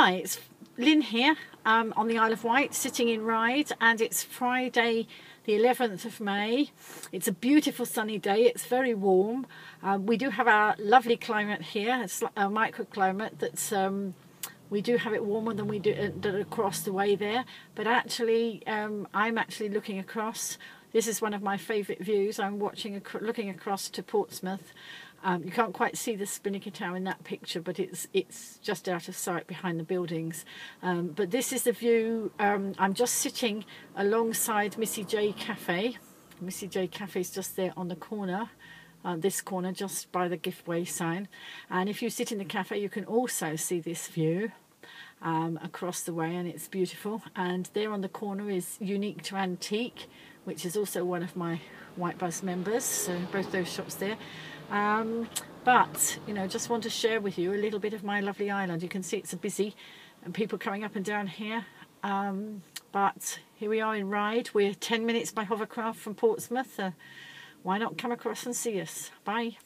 Hi, it's Lyn here um, on the Isle of Wight, sitting in Ryde, and it's Friday, the 11th of May. It's a beautiful sunny day, it's very warm. Um, we do have our lovely climate here, it's a microclimate that's. Um, we do have it warmer than we do uh, across the way there, but actually, um, I'm actually looking across. This is one of my favourite views. I'm watching, looking across to Portsmouth, um, you can't quite see the Spinnaker Tower in that picture, but it's it's just out of sight behind the buildings. Um, but this is the view. Um, I'm just sitting alongside Missy J Cafe. Missy J Cafe is just there on the corner. Uh, this corner just by the giveaway sign and if you sit in the cafe you can also see this view um, across the way and it's beautiful and there on the corner is unique to antique which is also one of my Wightbuzz members so both those shops there um, but, you know, just want to share with you a little bit of my lovely island. You can see it's a busy and people coming up and down here. Um, but here we are in Ryde. We're 10 minutes by hovercraft from Portsmouth. Uh, why not come across and see us? Bye.